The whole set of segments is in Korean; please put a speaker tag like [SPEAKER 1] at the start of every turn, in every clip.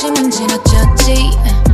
[SPEAKER 1] 당신은 지나쳤지.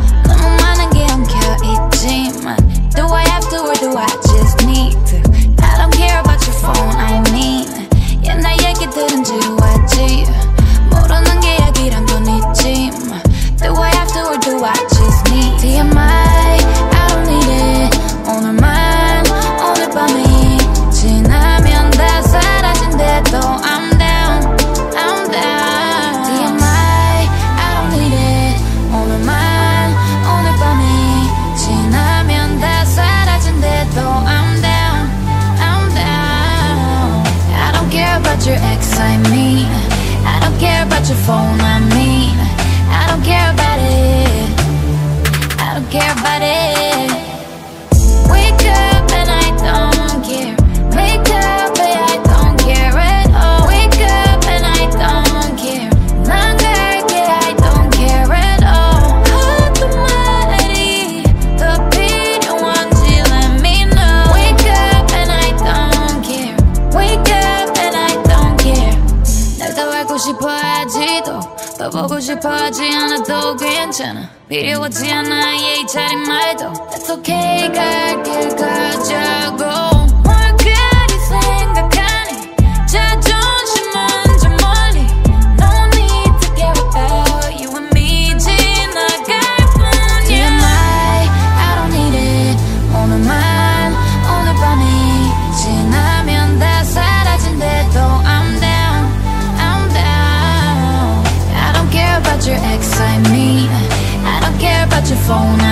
[SPEAKER 1] phone 싶어 하지도 더 보고 싶어 하지 않아도 괜찮아. 미워하지 않아 예의 차린 말도 That's okay. 갈길 가 phone